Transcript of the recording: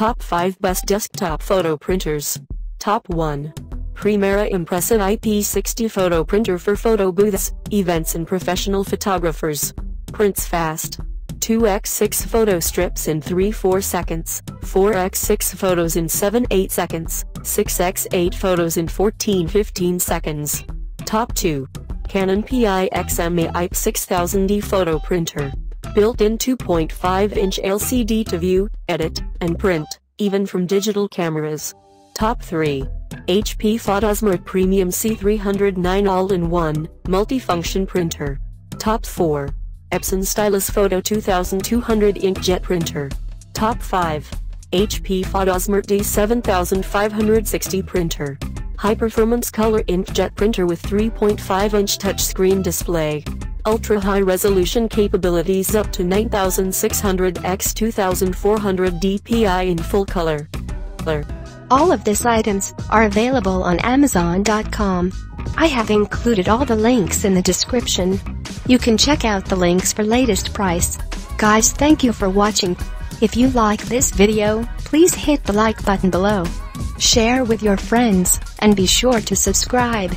Top 5 Best Desktop Photo Printers. Top 1. Primera Impressa IP60 Photo Printer for photo booths, events and professional photographers. Prints fast. 2x6 photo strips in 3-4 seconds, 4x6 photos in 7-8 seconds, 6x8 photos in 14-15 seconds. Top 2. Canon PIXMA IP 6000D Photo Printer. Built-in 2.5-inch LCD to view, edit, and print, even from digital cameras. Top 3. HP Photosmart Premium C309 All-in-One, Multifunction Printer. Top 4. Epson Stylus Photo 2200 Inkjet Printer. Top 5. HP Photosmart D7560 Printer. High-performance color inkjet printer with 3.5-inch touchscreen display. Ultra-high resolution capabilities up to 9600 x 2400 dpi in full color. All of these items are available on Amazon.com. I have included all the links in the description. You can check out the links for latest price. Guys thank you for watching. If you like this video, please hit the like button below. Share with your friends, and be sure to subscribe.